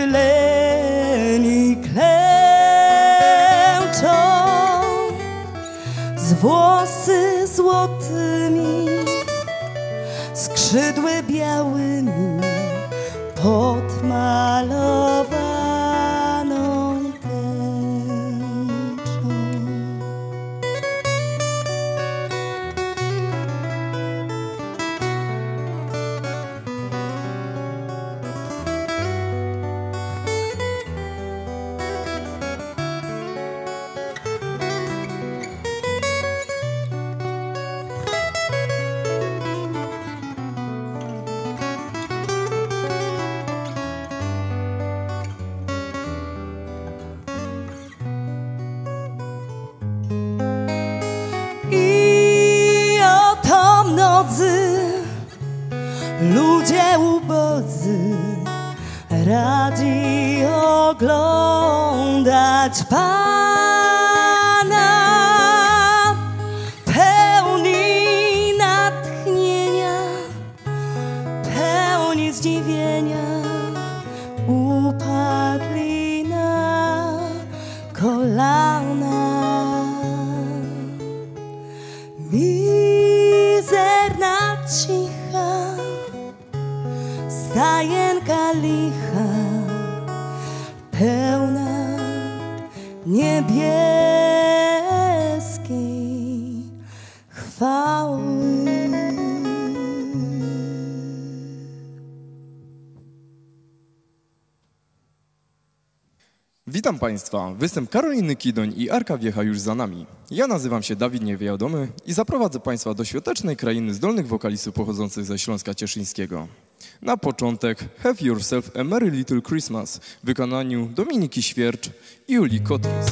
pochyleni klęczą z włosy złotymi, skrzydły białymi podmalowaną radzi oglądać Pana Witam Państwa. Występ Karoliny Kidoń i Arka Wiecha już za nami. Ja nazywam się Dawid Niewiadomy i zaprowadzę Państwa do świątecznej krainy zdolnych wokalistów pochodzących ze Śląska Cieszyńskiego. Na początek Have Yourself a Merry Little Christmas w wykonaniu Dominiki Świercz i Julii Kotris.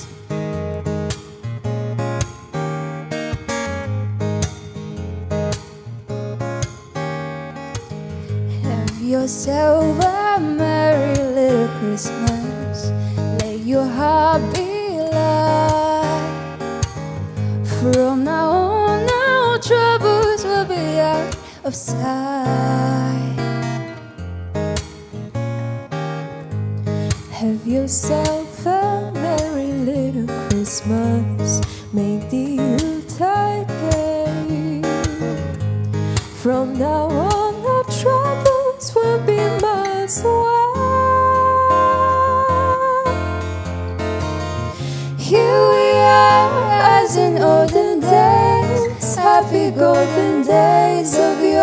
Have yourself of sight. Have yourself a merry little Christmas. Make the Yuletide gay. From now on, our troubles will be miles away. Here we are, as in olden days, happy golden days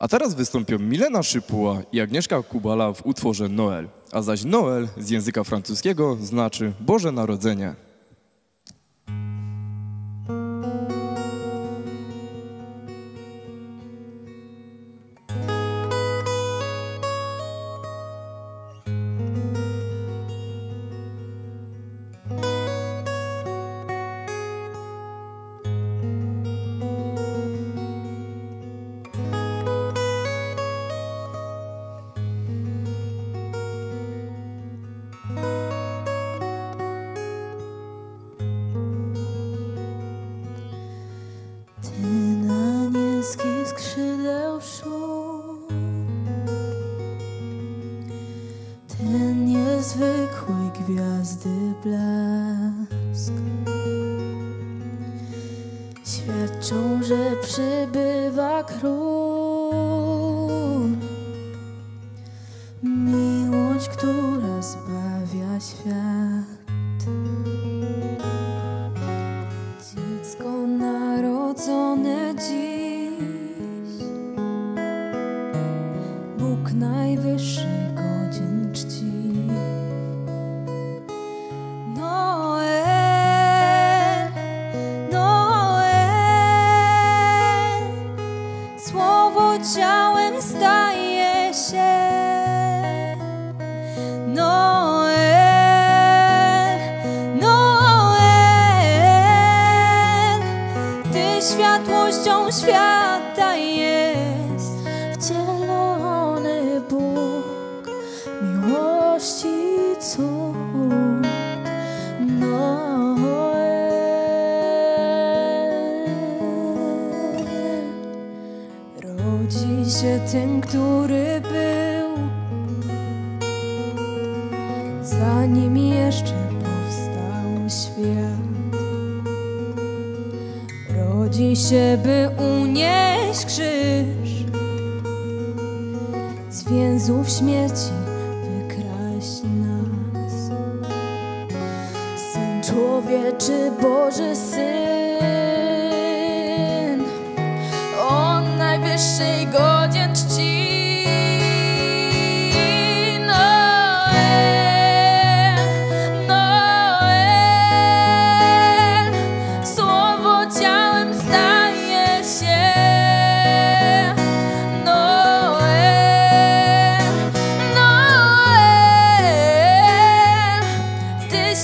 A teraz wystąpią Milena Szypuła i Agnieszka Kubala w utworze Noel, a zaś Noel z języka francuskiego znaczy Boże Narodzenie. Że przybywa król. Miłość, która zbawia świat. Ten, który był, zanim jeszcze powstał świat. Rodzi się, by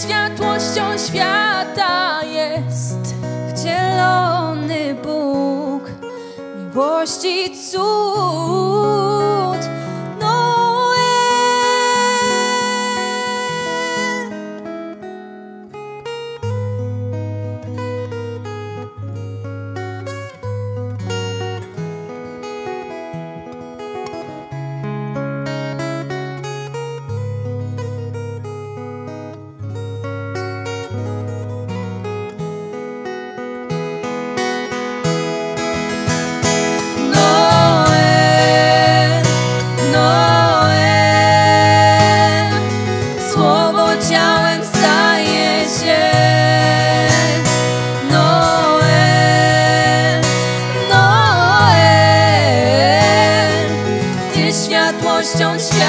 światłością świata jest wcielony Bóg miłości cud.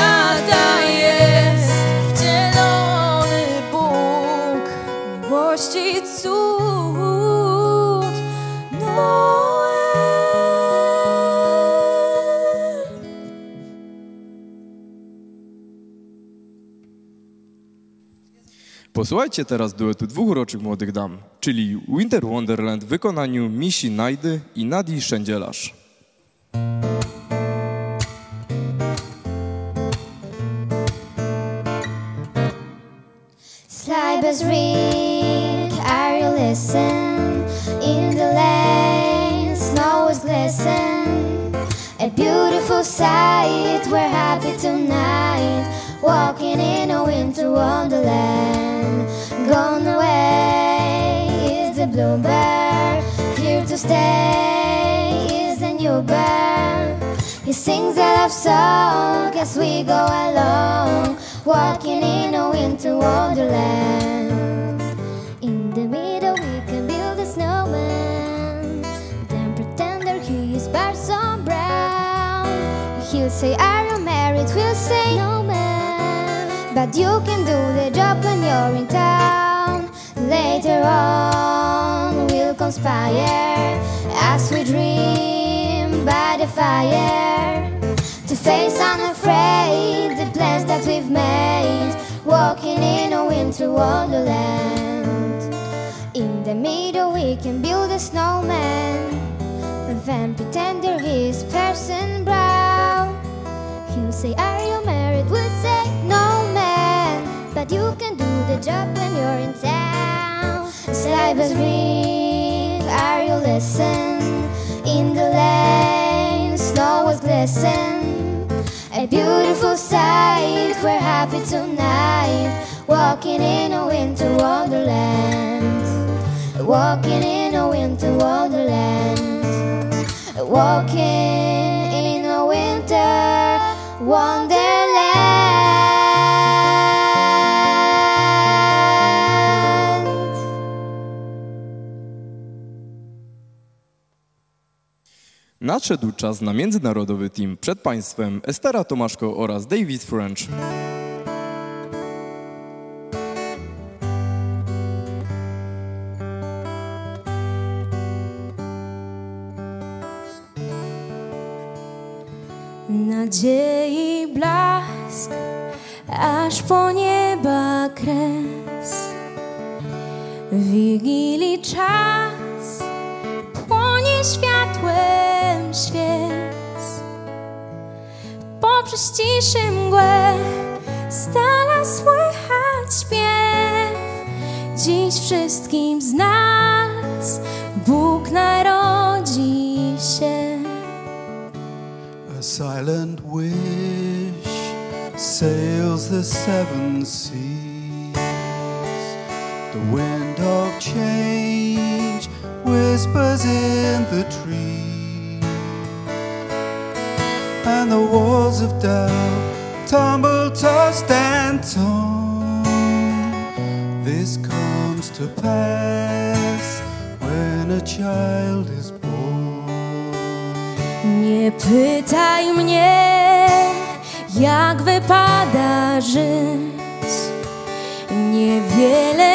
Świata jest wcielony Bóg miłości cud. Posłuchajcie teraz duetu dwóch uroczych młodych dam, czyli Winter Wonderland w wykonaniu Misi Najdy i Nadii Szędzielarz. Slybus ring, are you listen? In the lane, snow is glisten. A beautiful sight, we're happy tonight. Walking in a winter wonderland. Gone away is the bluebird. Here to stay is the new bird. He sings a love song as we go along, walking in a winter wonderland. In the middle, we can build a snowman, then pretend that he is Parson Brown. He'll say, Are you married? We'll say, No, man. But you can do the job when you're in town. Later on, we'll conspire as we dream by the fire face unafraid the plans that we've made, walking in a winter wonderland. In the middle, we can build a snowman, and then pretend there is Parson Brown. He'll say, Are you married? We'll say, No, man. But you can do the job when you're in town. Slivers ring, are you listening? In the lane, snow was glisten. A beautiful sight, we're happy tonight. Walking in a winter wonderland. Walking in a winter wonderland. walking in a winter wonderland. Nadszedł czas na międzynarodowy team przed państwem Estera Tomaszko oraz David French. Nadziei blask, aż po nieba kres. Wigilii czas światłem świec. Poprzez ciszy mgłę stala słychać śpiew. Dziś wszystkim z nas Bóg narodzi się. A silent wish sails the seven seas. The wind of change whispers in the trees. And the walls of doubt tumble, tossed and torn. This comes to pass when a child is born. Nie pytaj mnie, jak wypada żyć. Niewiele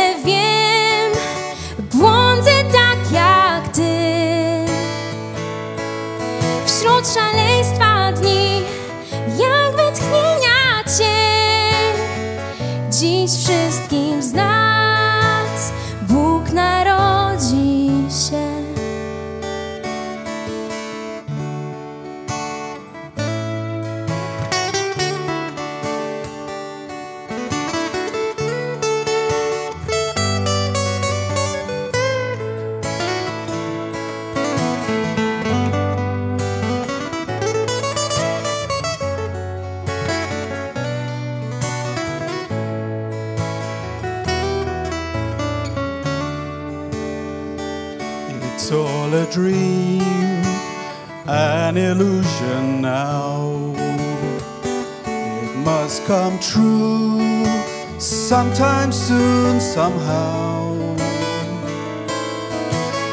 sometime soon, somehow.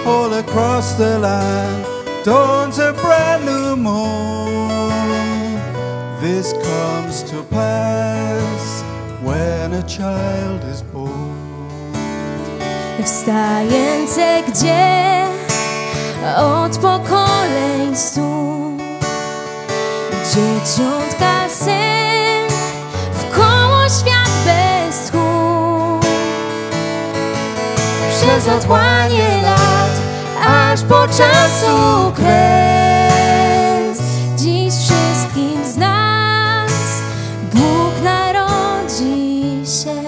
All across the land dawns a brand new morn. This comes to pass when a child is born. Wstające gdzie od pokoleń stóp Dzieciątka sen Przez otchłanie lat aż po czasu kres Dziś wszystkim z nas Bóg narodzi się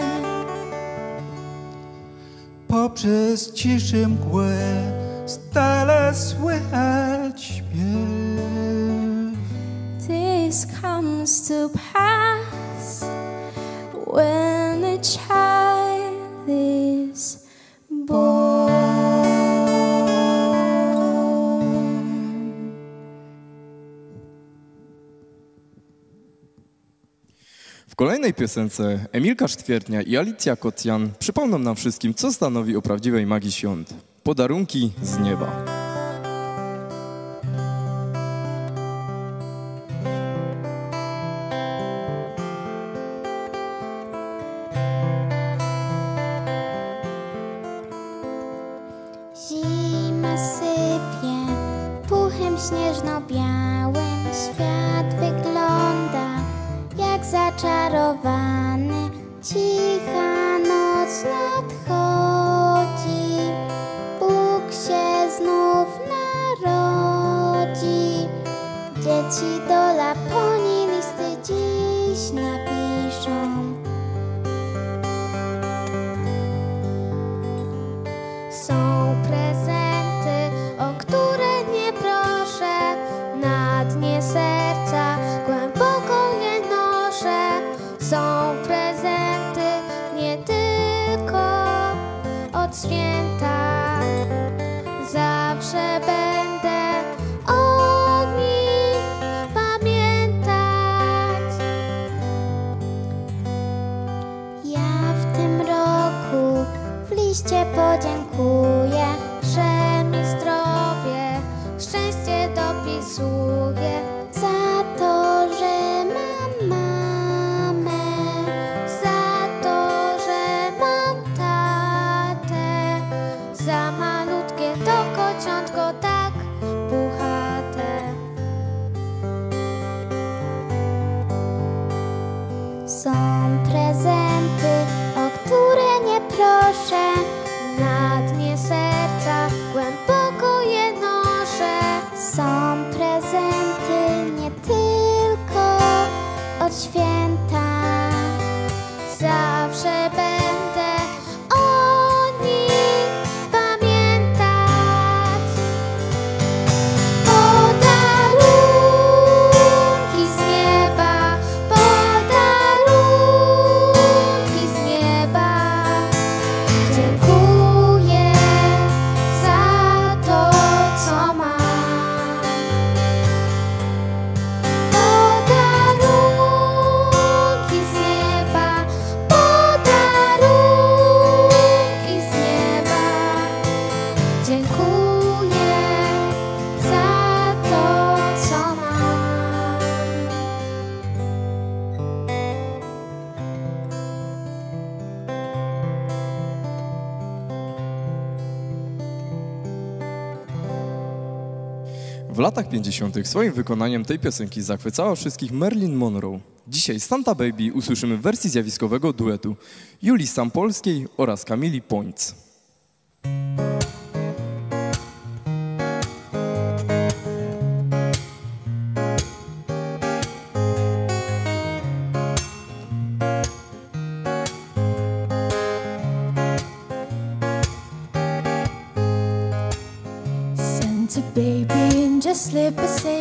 Poprzez ciszy mgłę stale słychać śpiew. This comes to pass when the child is kolejnej piosence Emilka Sztwiertnia i Alicja Kocjan przypomną nam wszystkim, co stanowi o prawdziwej magii świąt. Podarunki z nieba. Dzieci do Laponii listy dziś napiszą. latach 50. swoim wykonaniem tej piosenki zachwycała wszystkich Marilyn Monroe. Dzisiaj z Santa Baby usłyszymy w wersji zjawiskowego duetu Julii Sampolskiej oraz Kamili Pońc. slip a sail.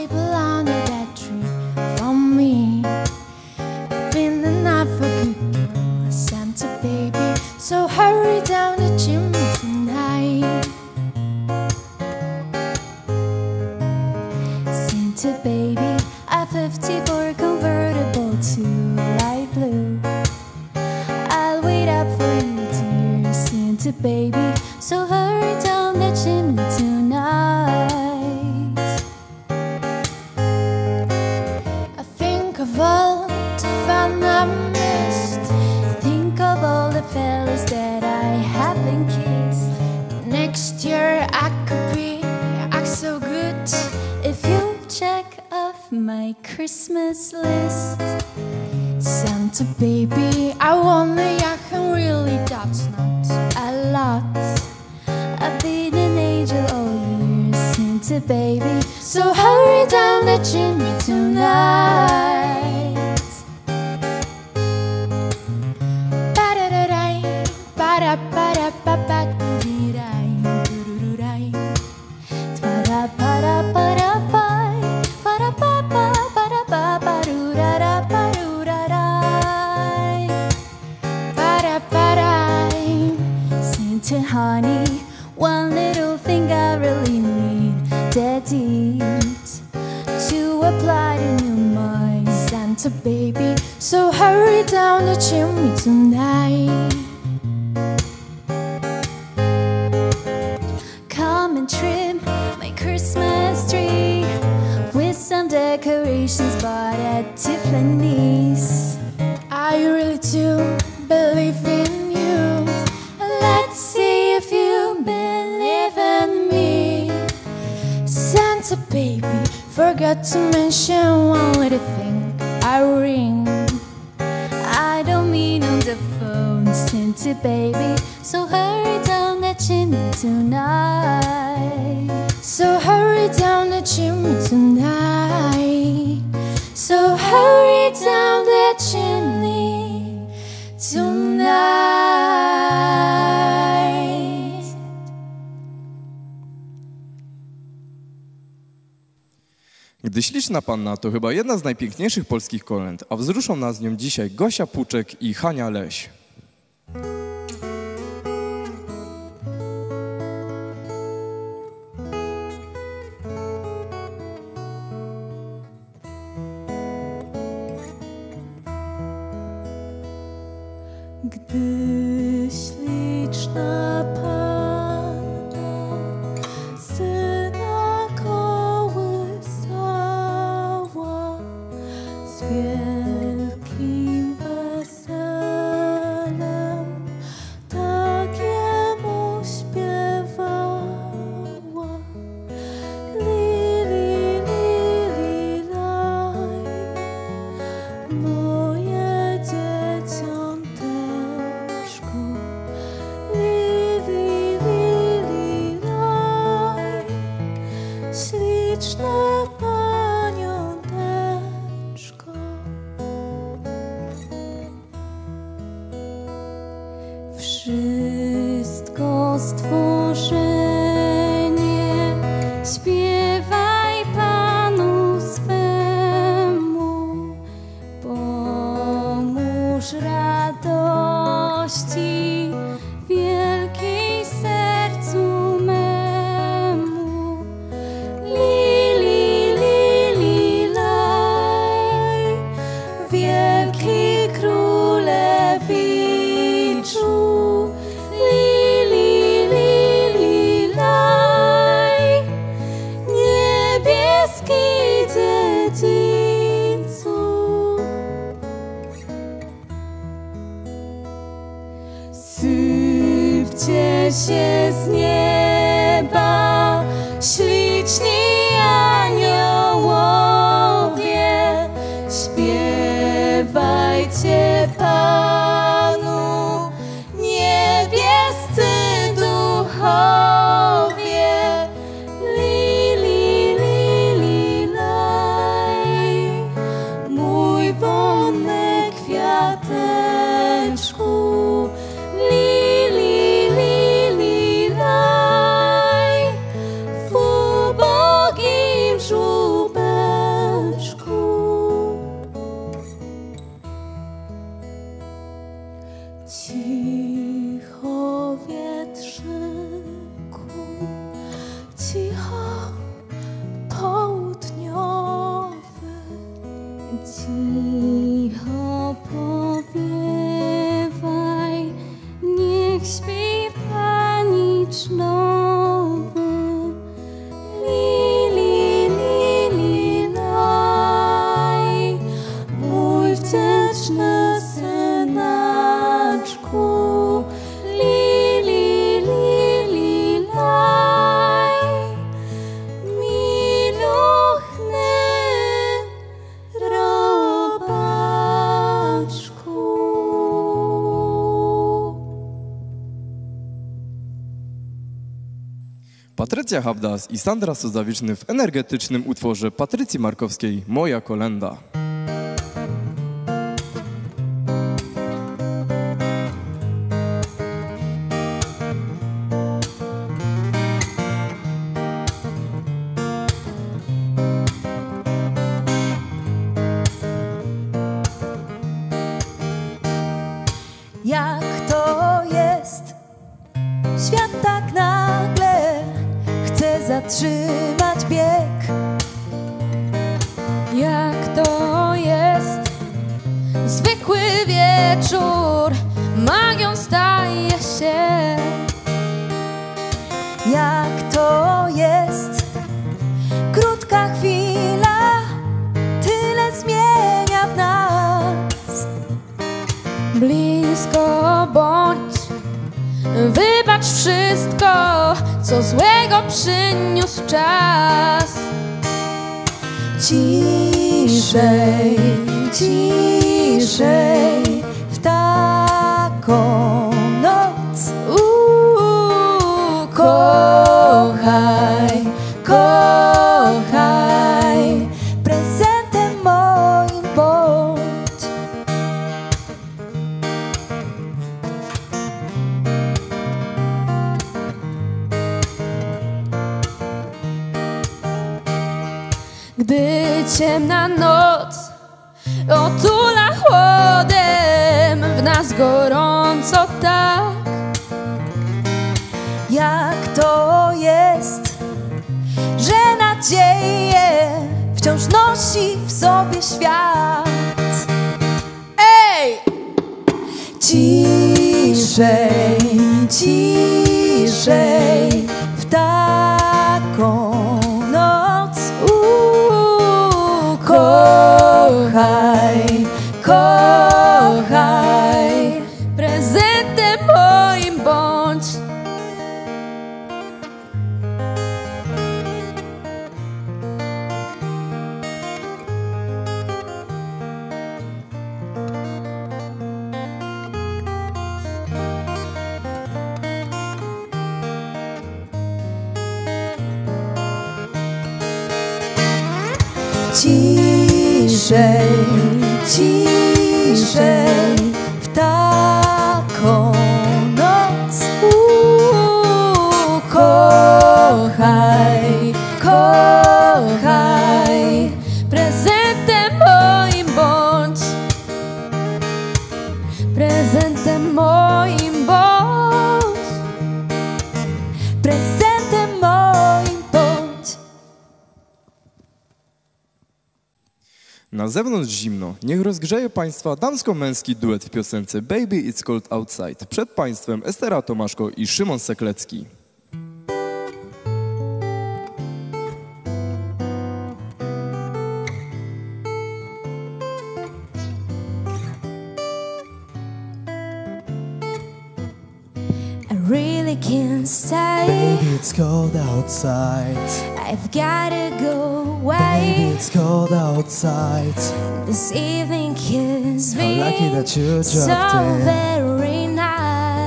easy, baby. So hurry down the chimney tonight. So hurry down the chimney tonight. So hurry down the chimney tonight. Gdy śliczna panna to chyba jedna z najpiękniejszych polskich kolęd, a wzruszą nas nią dzisiaj Gosia Puczek i Hania Leś. Patrycja Habdas i Sandra Sozawiczny w energetycznym utworze Patrycji Markowskiej Moja kolenda. Blisko bądź, wybacz wszystko, co złego przyniósł czas. Ciszej, ciszej w ciemna noc otula chłodem, w nas gorąco tak. Jak to jest, że nadzieję wciąż nosi w sobie świat? Ej! Ciszej, ciszej zewnątrz zimno. Niech rozgrzeje Państwa damsko-męski duet w piosence Baby It's Cold Outside. Przed Państwem Estera Tomaszko i Szymon Seklecki. I really can't stay. Baby, it's cold outside. I've gotta go Baby, away. it's cold outside. This evening has How lucky that you so dropped in. very.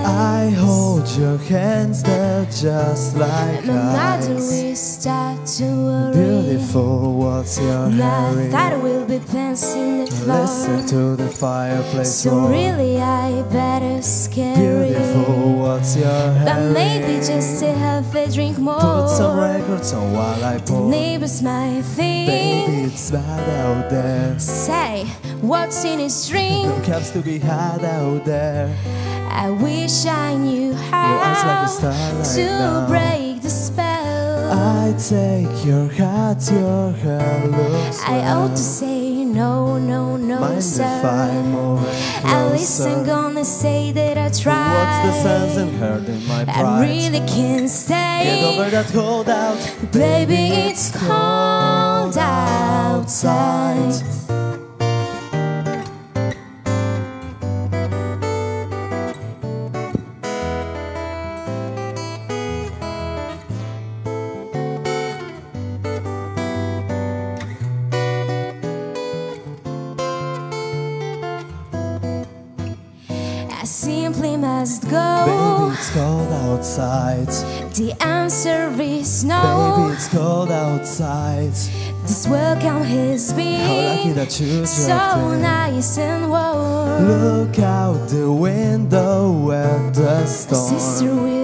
I hold your hands, they're just like My will start to worry. Beautiful, what's your My hurry? father will be dancing the floor. Listen to the fireplace So roar. really I better scare Beautiful, what's your But maybe just to have a drink more. Put some records on while I pour. The Neighbors my Baby, thing. it's bad out there. Say what's in his No drink. caps to be had out there. I wish I knew eyes like how to now. break the spell. I take your hat, your hair looks I ought to say no, no, no, Mind if sir. I'm moving At least I'm gonna say that I tried. What's the sense in hurting my pride? I really can't stay. Get over that cold out. Baby, it's cold outside. Baby, it's cold outside. The answer is no. Baby, it's cold outside. This welcome has How lucky been that you so nice and warm. Look out the window at the storm. Sister be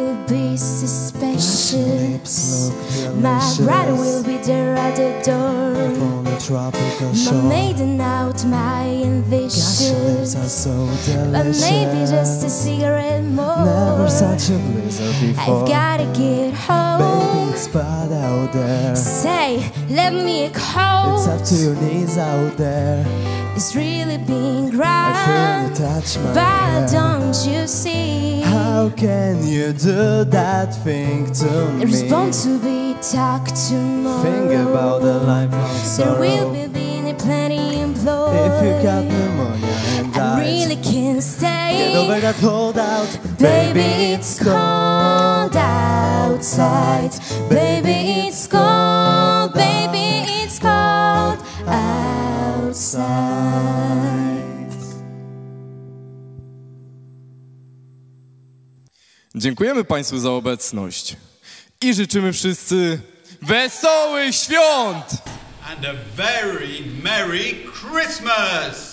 look My bride will be there at the door. on a tropical My maiden out, my ambitious. so But maybe just a cigarette more. Never such a blizzard before. I've gotta get Baby, home. it's bad out there. Say, let me call. It's up to your knees out there. It's really been I feel you touch my But hair. don't you see? How can you do that thing to me? There's bound to be talk tomorrow. Think about the life lifelong There will sorrow. be been plenty employed. If you got pneumonia and I died, really can't stay. get over that hold out. Baby, it's cold outside. Baby, it's cold. Baby, it's cold outside. Dziękujemy Państwu za obecność i życzymy wszyscy wesołych świąt! And a very Merry Christmas!